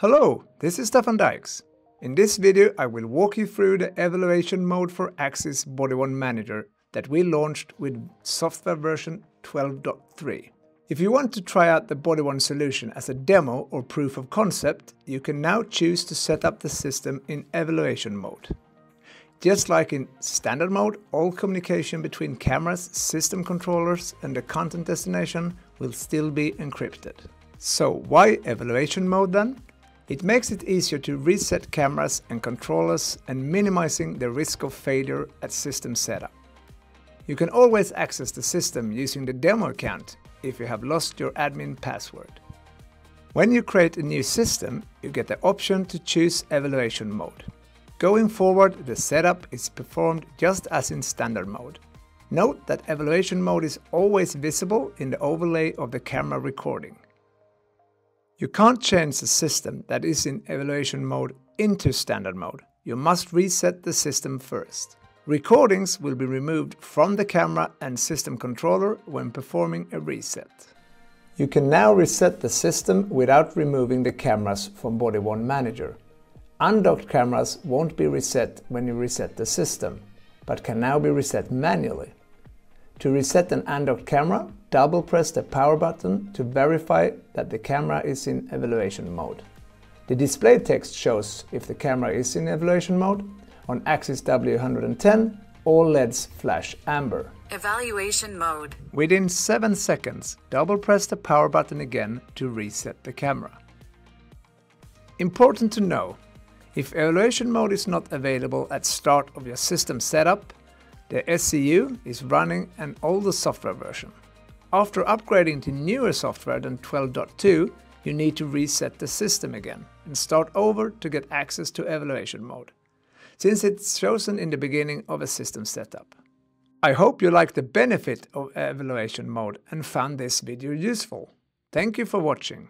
Hello, this is Stefan Dykes. In this video I will walk you through the evaluation mode for Axis Body-Worn Manager that we launched with software version 12.3. If you want to try out the Body-Worn solution as a demo or proof of concept, you can now choose to set up the system in evaluation mode. Just like in standard mode, all communication between cameras, system controllers and the content destination will still be encrypted. So why evaluation mode then? It makes it easier to reset cameras and controllers and minimizing the risk of failure at system setup. You can always access the system using the demo account if you have lost your admin password. When you create a new system, you get the option to choose evaluation mode. Going forward, the setup is performed just as in standard mode. Note that evaluation mode is always visible in the overlay of the camera recording. You can't change the system that is in evaluation mode into standard mode. You must reset the system first. Recordings will be removed from the camera and system controller when performing a reset. You can now reset the system without removing the cameras from Body-Worn Manager. Undocked cameras won't be reset when you reset the system, but can now be reset manually. To reset an undocked camera, double press the power button to verify that the camera is in evaluation mode. The display text shows if the camera is in evaluation mode. On Axis W110, all LEDs flash amber. Evaluation mode. Within 7 seconds, double press the power button again to reset the camera. Important to know, if evaluation mode is not available at start of your system setup, the SCU is running an older software version. After upgrading to newer software than 12.2, you need to reset the system again and start over to get access to evaluation mode, since it's chosen in the beginning of a system setup. I hope you liked the benefit of evaluation mode and found this video useful. Thank you for watching.